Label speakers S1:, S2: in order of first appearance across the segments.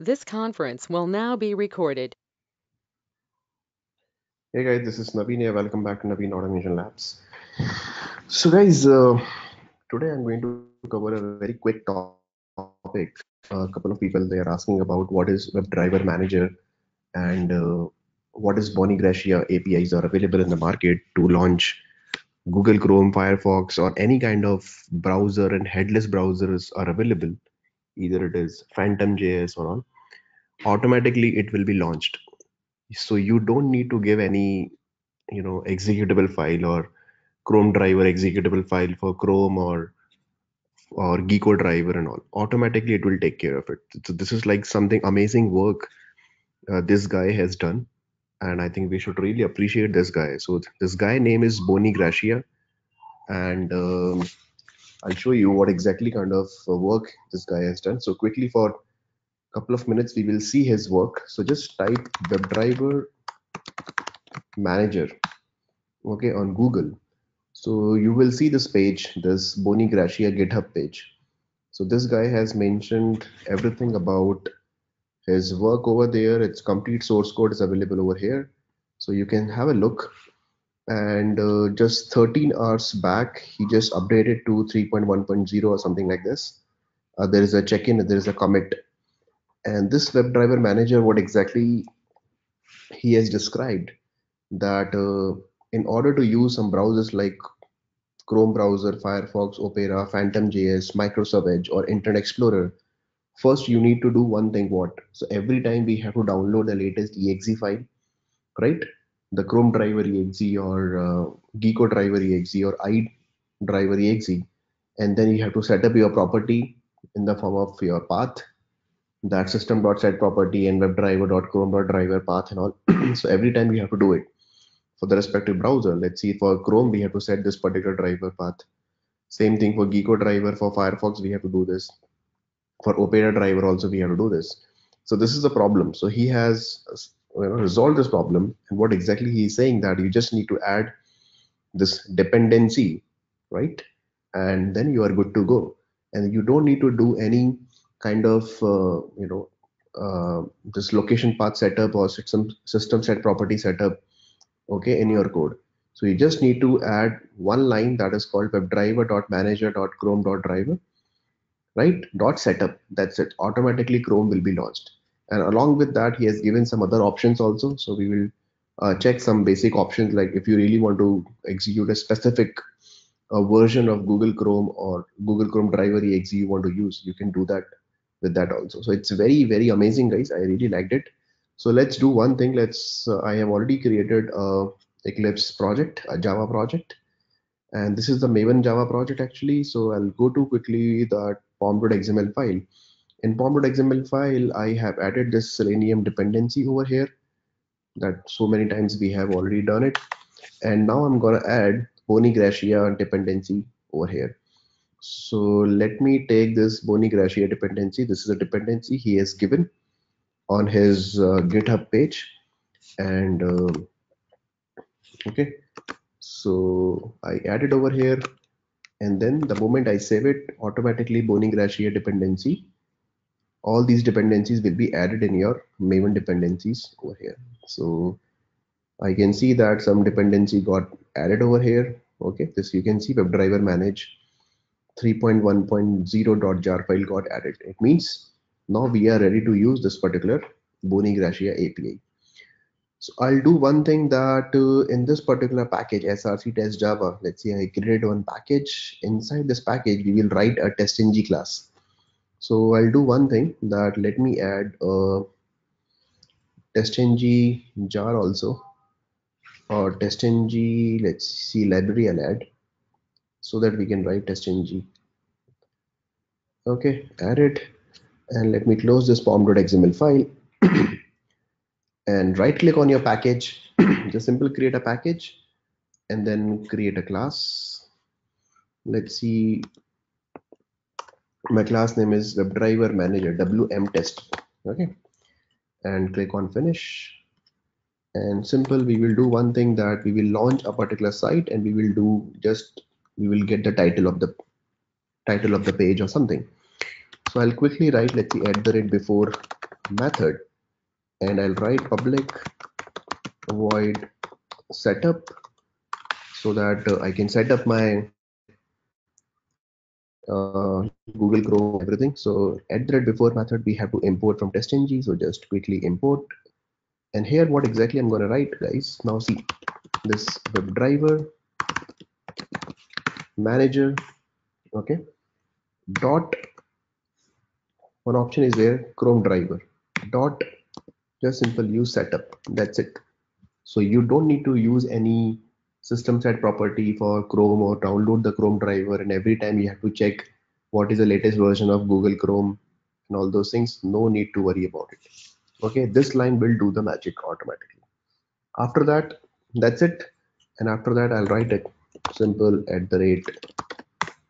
S1: This conference will now be recorded.
S2: Hey guys, this is Naveen here. Welcome back to Naveen Automation Labs. So guys, uh, today I'm going to cover a very quick topic. A couple of people they are asking about what is WebDriver Manager and uh, what is Boni Gracia APIs are available in the market to launch Google Chrome, Firefox, or any kind of browser and headless browsers are available. Either it is Phantom JS or all. Automatically, it will be launched. So you don't need to give any, you know, executable file or Chrome driver executable file for Chrome or or Gecko driver and all. Automatically, it will take care of it. So this is like something amazing work uh, this guy has done and i think we should really appreciate this guy so this guy name is boni gracia and um, i'll show you what exactly kind of uh, work this guy has done. So quickly for a couple of minutes we will see his work. So just type webdriver manager okay on google. So you will see this page this Boni gracia github page. So this guy has mentioned everything about his work over there. Its complete source code is available over here. So you can have a look and uh, just 13 hours back he just updated to 3.1.0 or something like this. Uh, there is a check-in there is a commit. And this webdriver manager what exactly he has described that uh, in order to use some browsers like chrome browser firefox opera phantom js microsoft edge or internet explorer first you need to do one thing what? So every time we have to download the latest exe file right the chrome driver exe or uh, gecko driver exe or i driver exe. And then you have to set up your property in the form of your path that system.set property and webdriver.chrome.driver path and all. So every time we have to do it for the respective browser. Let's see for chrome we have to set this particular driver path. Same thing for gecko driver for firefox we have to do this. For opera driver also we have to do this. So this is a problem. So he has you know, resolved this problem. And what exactly he is saying that you just need to add this dependency right? And then you are good to go. And you don't need to do any kind of uh, you know uh, this location path setup or system system set property setup okay in your code. So you just need to add one line that is called webdriver.manager.chrome.driver right? Dot setup. That's it. Automatically chrome will be launched and along with that he has given some other options also. So we will uh, check some basic options like if you really want to execute a specific uh, version of google chrome or google chrome driver exe you want to use you can do that with that also. So it's very very amazing guys. I really liked it. So let's do one thing. Let's uh, i have already created a eclipse project a java project. And this is the maven java project actually. So i'll go to quickly that pom.xml file. In pom.xml file, I have added this Selenium dependency over here that so many times we have already done it. And now I'm to add Boni Gracia dependency over here. So let me take this Boni Gracia dependency. This is a dependency he has given on his uh, GitHub page. And uh, okay, so I added over here and then the moment I save it automatically Boni Gracia dependency all these dependencies will be added in your Maven dependencies over here so I can see that some dependency got added over here okay this you can see WebDriver manage 3.1.0.jar file got added it means now we are ready to use this particular Boni Gracia API so I'll do one thing that uh, in this particular package, SRC test Java, let's say I created one package. Inside this package, we will write a testng class. So I'll do one thing that let me add a testng jar also. Or testng, let's see library I'll add so that we can write testng. Okay, add it. And let me close this pom.xml file. and right click on your package. Just simple create a package and then create a class. Let's see my class name is webdriver manager wm test. Okay. And click on finish. And simple we will do one thing that we will launch a particular site and we will do just we will get the title of the title of the page or something. So i'll quickly write let's see the rate before method. And I'll write public void setup so that uh, I can set up my Uh, Google Chrome, everything. So at that before method, we have to import from TestNG. So just quickly import. And here, what exactly I'm going to write, guys. Now see this WebDriver manager. Okay. Dot. One option is there, Chrome driver. Dot. Just simple use setup. That's it. So you don't need to use any system set property for Chrome or download the Chrome driver and every time you have to check what is the latest version of Google Chrome and all those things. No need to worry about it. Okay, this line will do the magic automatically. After that, that's it. And after that, I'll write it simple at the rate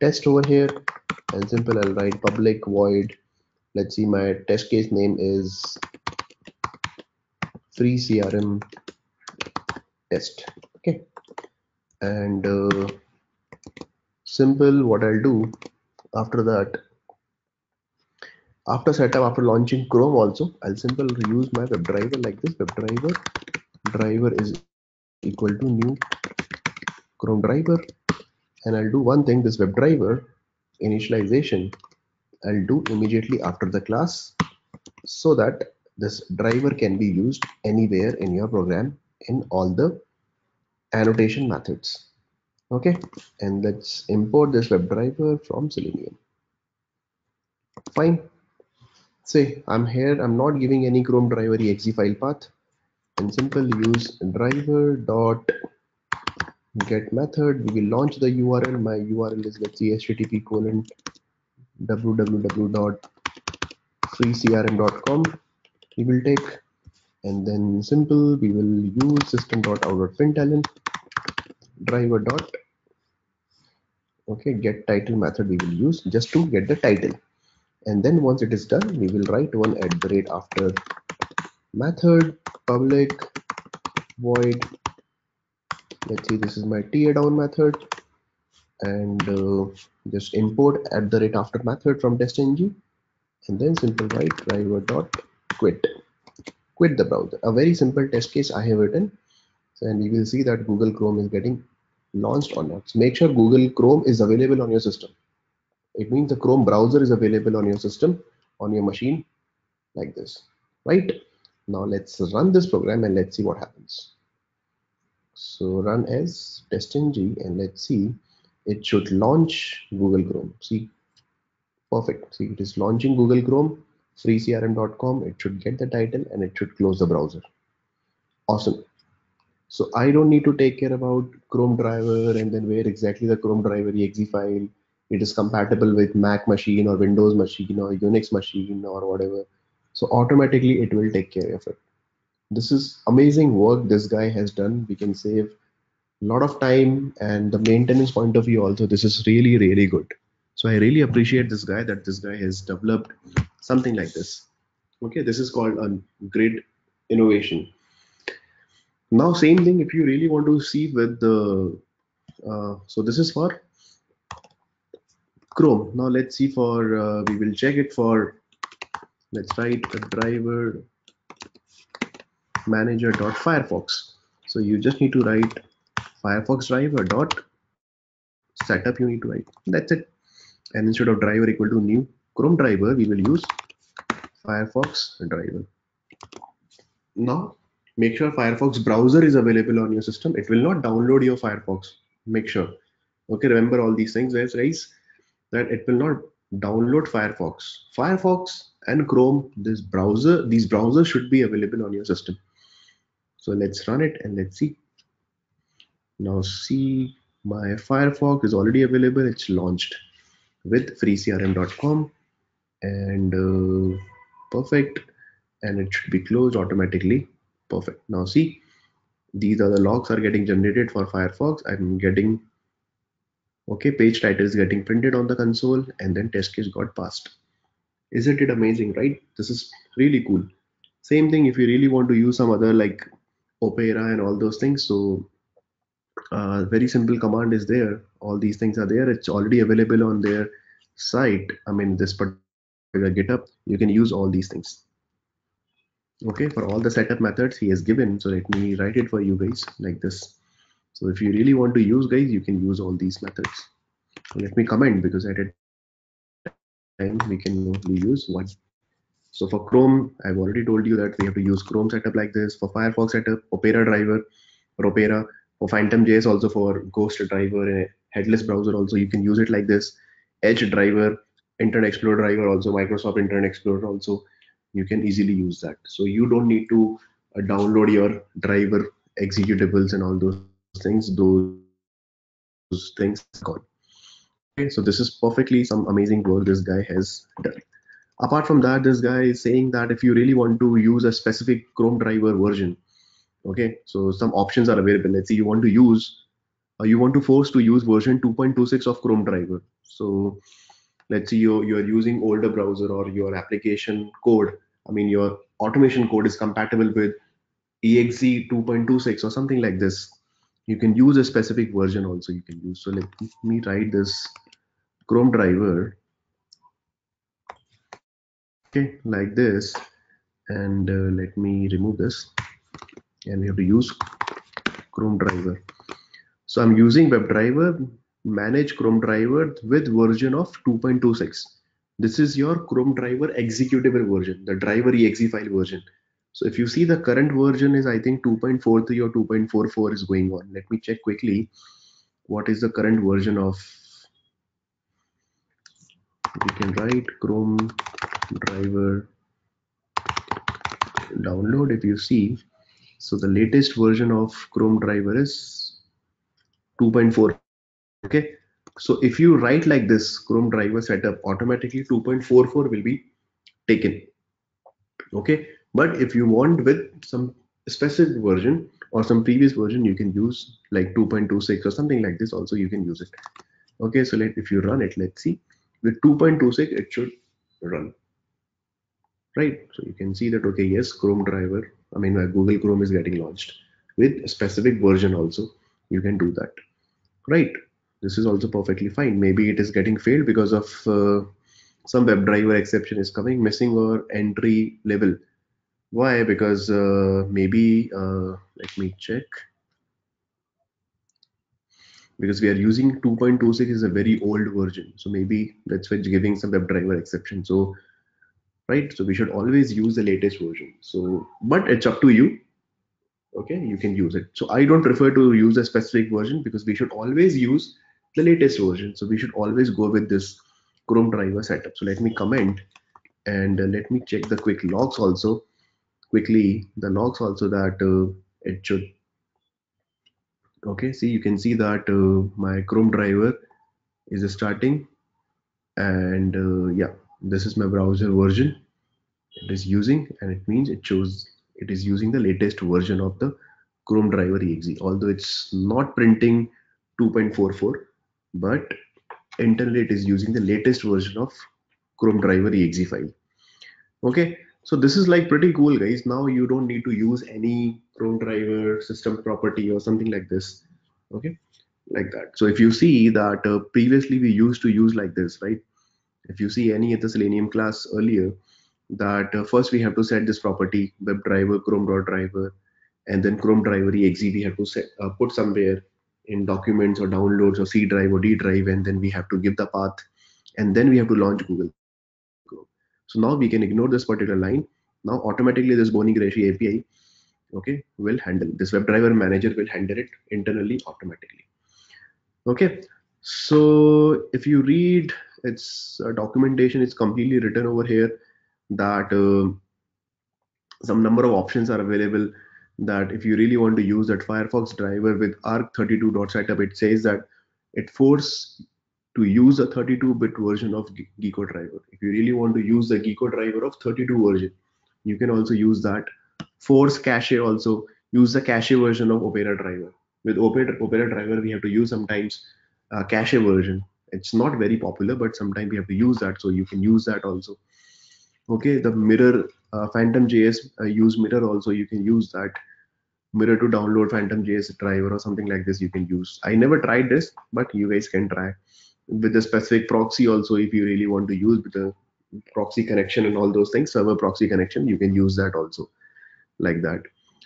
S2: test over here and simple I'll write public void. Let's see, my test case name is free CRM test. And uh, simple what I'll do after that. After setup after launching Chrome also I'll simple use my WebDriver like this. WebDriver driver is equal to new Chrome driver. And I'll do one thing this WebDriver initialization I'll do immediately after the class so that this driver can be used anywhere in your program in all the annotation methods. Okay, and let's import this WebDriver from Selenium. Fine. Say I'm here, I'm not giving any Chrome driver exe file path and simple use driver dot get method. We will launch the URL. My URL is let's see http colon www.freecrm.com. We will take and then simple we will use system.out.println driver dot. Okay get title method we will use just to get the title. And then once it is done we will write one at the rate after. Method public void. Let's see this is my tear down method. And uh, just import at the rate after method from testng and then simple write driver dot quit. Quit the browser. A very simple test case i have written. And you will see that google chrome is getting launched or not. Make sure Google Chrome is available on your system. It means the Chrome browser is available on your system, on your machine, like this, right? Now let's run this program and let's see what happens. So run as testng and let's see, it should launch Google Chrome. See, perfect. See, it is launching Google Chrome, freecrm.com. It should get the title and it should close the browser. Awesome. So I don't need to take care about Chrome driver and then where exactly the Chrome driver exe file. It is compatible with Mac machine or Windows machine or Unix machine or whatever. So automatically it will take care of it. This is amazing work this guy has done. We can save a lot of time and the maintenance point of view also this is really really good. So I really appreciate this guy that this guy has developed something like this. Okay, this is called a grid innovation now same thing if you really want to see with the uh, so this is for chrome. Now let's see for uh, we will check it for let's write a driver manager dot firefox. So you just need to write firefox driver dot setup you need to write. That's it. And instead of driver equal to new chrome driver we will use firefox driver. Now make sure Firefox browser is available on your system. It will not download your Firefox. Make sure. Okay, remember all these things, guys, that it will not download Firefox. Firefox and Chrome, this browser, these browsers should be available on your system. So let's run it and let's see. Now see my Firefox is already available. It's launched with freecrm.com and uh, perfect and it should be closed automatically perfect. Now see these are the logs are getting generated for firefox. I'm getting okay page title is getting printed on the console and then test case got passed. Isn't it amazing right? This is really cool. Same thing if you really want to use some other like opera and all those things so uh, very simple command is there. All these things are there. It's already available on their site. I mean this particular github you can use all these things okay for all the setup methods he has given so let me write it for you guys like this. So if you really want to use guys you can use all these methods. So let me comment because at a time we can only use one. So for chrome i've already told you that we have to use chrome setup like this for firefox setup opera driver opera for phantom js also for ghost driver and headless browser also you can use it like this. Edge driver internet explorer driver also microsoft internet explorer also you can easily use that. So you don't need to uh, download your driver executables and all those things. Those things gone. Okay so this is perfectly some amazing work this guy has done. Apart from that this guy is saying that if you really want to use a specific chrome driver version okay so some options are available. Let's say you want to use uh, you want to force to use version 2.26 of chrome driver. So let's say you're, you're using older browser or your application code i mean your automation code is compatible with exe 2.26 or something like this. You can use a specific version also you can use. So let me write this chrome driver. Okay like this. And uh, let me remove this. And we have to use chrome driver. So i'm using webdriver manage chrome driver with version of 2.26 this is your chrome driver executable version the driver exe file version. So if you see the current version is i think 2.43 or 2.44 is going on. Let me check quickly what is the current version of we can write chrome driver download if you see. So the latest version of chrome driver is 2.4 okay? So if you write like this chrome driver setup automatically 2.44 will be taken. Okay? But if you want with some specific version or some previous version you can use like 2.26 or something like this also you can use it. Okay? So let if you run it let's see. With 2.26 it should run. Right? So you can see that okay yes chrome driver i mean my google chrome is getting launched. With a specific version also you can do that. Right this is also perfectly fine. Maybe it is getting failed because of uh, some WebDriver exception is coming missing or entry level. Why? Because uh, maybe uh, let me check. Because we are using 2.26 is a very old version. So maybe that's why giving some WebDriver exception. So right so we should always use the latest version. So but it's up to you. Okay you can use it. So i don't prefer to use a specific version because we should always use the latest version. So we should always go with this chrome driver setup. So let me comment and uh, let me check the quick logs also quickly the logs also that uh, it should okay see you can see that uh, my chrome driver is starting and uh, yeah this is my browser version. It is using and it means it shows it is using the latest version of the chrome driver exe although it's not printing 2.44 but internally it is using the latest version of chrome driver exe file. Okay so this is like pretty cool guys. Now you don't need to use any chrome driver system property or something like this okay? Like that. So if you see that uh, previously we used to use like this right? If you see any of the selenium class earlier that uh, first we have to set this property webdriver chrome driver and then chrome driver exe we have to set uh, put somewhere in documents or downloads or c drive or d drive and then we have to give the path and then we have to launch google so now we can ignore this particular line. Now automatically this Boni Gracia api okay will handle this webdriver manager will handle it internally automatically. Okay so if you read its uh, documentation it's completely written over here that uh, some number of options are available that if you really want to use that firefox driver with arch32.setup it says that it force to use a 32-bit version of Gecko driver. If you really want to use the Gecko driver of 32 version you can also use that. Force cache also use the cache version of opera driver. With opera, opera driver we have to use sometimes uh, cache version. It's not very popular but sometimes we have to use that so you can use that also. Okay the mirror uh, phantom js uh, use mirror also you can use that mirror to download phantom js driver or something like this you can use. I never tried this but you guys can try. With the specific proxy also if you really want to use the proxy connection and all those things server proxy connection you can use that also like that.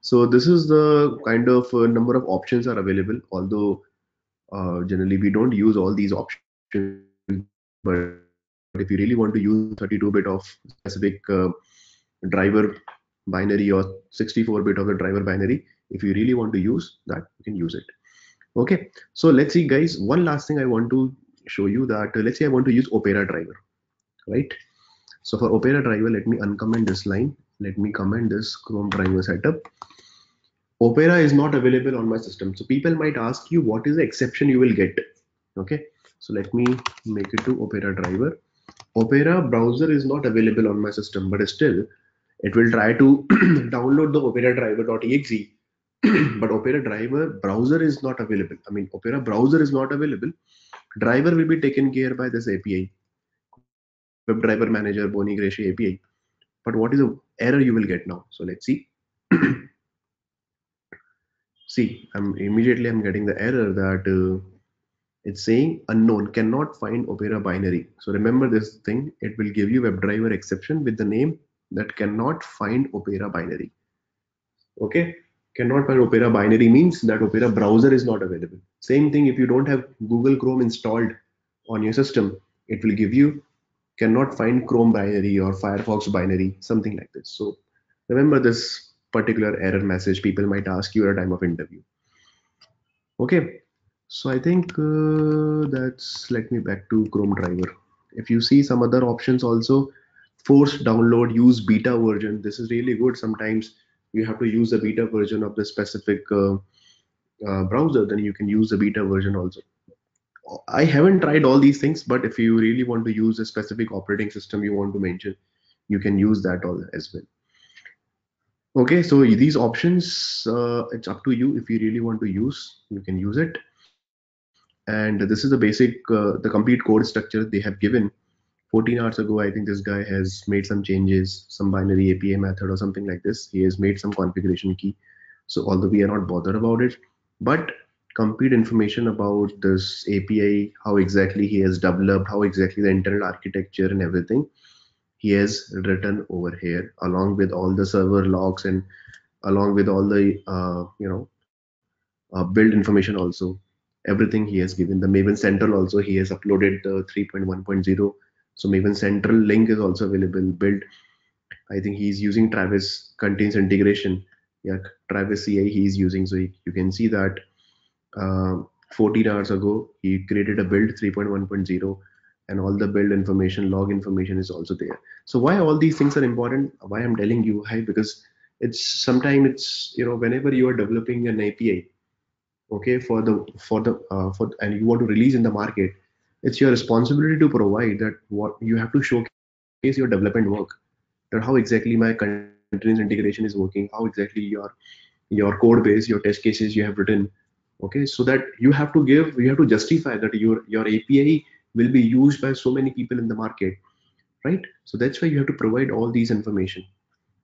S2: So this is the kind of uh, number of options are available although uh, generally we don't use all these options but if you really want to use 32 bit of specific uh, driver binary or 64 bit of the driver binary. If you really want to use that you can use it. Okay. So let's see guys. One last thing i want to show you that uh, let's say i want to use opera driver right? So for opera driver let me uncomment this line. Let me comment this chrome driver setup. Opera is not available on my system. So people might ask you what is the exception you will get? Okay. So let me make it to opera driver. Opera browser is not available on my system but still it will try to download the opera driver.exe but opera driver browser is not available i mean opera browser is not available driver will be taken care by this api WebDriver Manager, Boni Gracia API. But what is the error you will get now? So let's see. see, I'm immediately I'm getting the error that uh, it's saying unknown cannot find Opera binary. So remember this thing, it will give you WebDriver exception with the name that cannot find Opera binary. Okay, cannot find Opera binary means that Opera browser is not available. Same thing if you don't have Google Chrome installed on your system, it will give you cannot find Chrome binary or Firefox binary, something like this. So remember this particular error message people might ask you at a time of interview. Okay, so I think uh, that's let me back to Chrome driver. If you see some other options also, force download, use beta version. This is really good. Sometimes you have to use the beta version of the specific uh, uh, browser, then you can use the beta version also. I haven't tried all these things, but if you really want to use a specific operating system you want to mention, you can use that all as well. Okay, so these options, uh, it's up to you. If you really want to use, you can use it. And this is the basic, uh, the complete code structure they have given. 14 hours ago, I think this guy has made some changes, some binary API method or something like this. He has made some configuration key. So although we are not bothered about it, but complete information about this API, how exactly he has developed, how exactly the internal architecture and everything he has written over here, along with all the server logs and along with all the uh, you know uh, build information also. Everything he has given. The Maven Central also he has uploaded the 3.1.0. So Maven Central link is also available. Build. I think he's using Travis continuous integration. Yeah, Travis CI he is using. So you can see that uh, 14 hours ago he created a build 3.1.0 and all the build information log information is also there so why all these things are important why i'm telling you hi because it's sometimes it's you know whenever you are developing an api okay for the for the uh, for and you want to release in the market it's your responsibility to provide that what you have to showcase your development work that how exactly my continuous integration is working how exactly your your code base your test cases you have written. Okay so that you have to give you have to justify that your your api will be used by so many people in the market right? So that's why you have to provide all these information.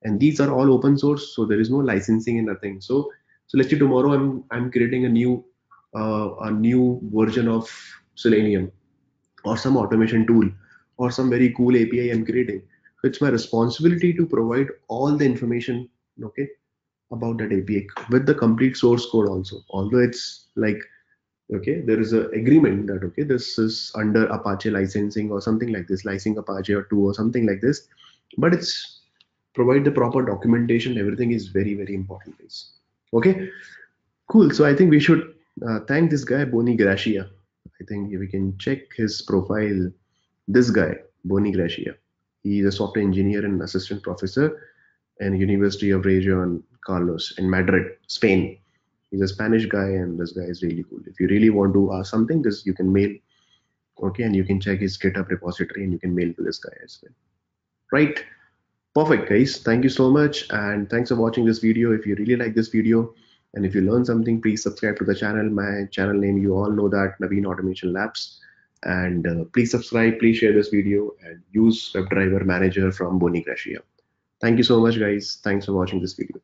S2: And these are all open source so there is no licensing and nothing. So so let's say tomorrow i'm i'm creating a new uh, a new version of selenium or some automation tool or some very cool api i'm creating so it's my responsibility to provide all the information okay about that API with the complete source code also. Although it's like, okay, there is a agreement that, okay, this is under Apache licensing or something like this, licensing Apache or 2 or something like this. But it's provide the proper documentation. Everything is very, very important. Guys. Okay, cool. So I think we should uh, thank this guy, Boni Gracia. I think if we can check his profile. This guy, Boni Gracia. He is a software engineer and assistant professor and University of Rey Juan Carlos in Madrid, Spain. He's a Spanish guy, and this guy is really cool. If you really want to ask something, this you can mail, okay, and you can check his GitHub repository, and you can mail to this guy as well. Right? Perfect, guys. Thank you so much, and thanks for watching this video. If you really like this video, and if you learn something, please subscribe to the channel. My channel name, you all know that, Naveen Automation Labs. And uh, please subscribe, please share this video, and use WebDriver Manager from Boni Gracia. Thank you so much, guys. Thanks for watching this video.